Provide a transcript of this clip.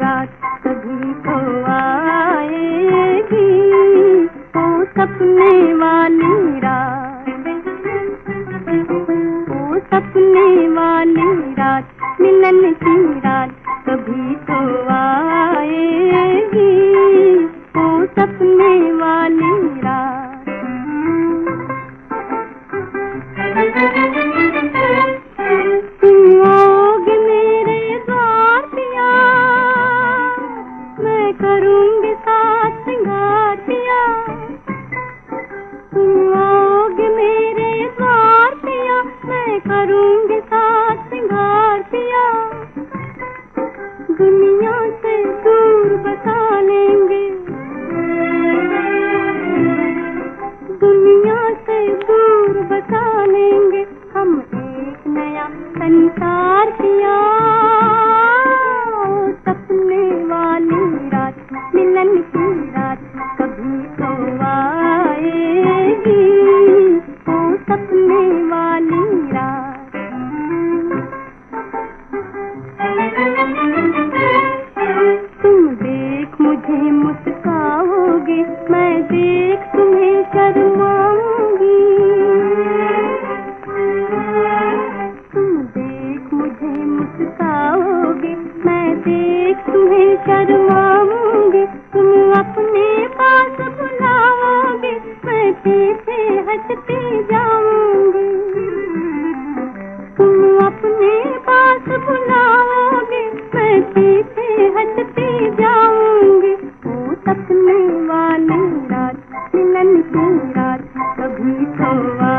رات کبھی تو آئے گی۔ وہ سپنے والی رات وہ سپنے والی رات ملن کی رات کبھی تو آئے کروں گی ساتھ سنگار پیا تم میرے دوار میں کروں گی ساتھ سنگار دنیا سے دور بتا لیں گے۔ دنیا سے دور بتا لیں گے۔ ہم ایک نیا سنسار کیا۔ تم اپنے پاس تم اپنے پاس وہ والی رات ملن کی رات کبھی تو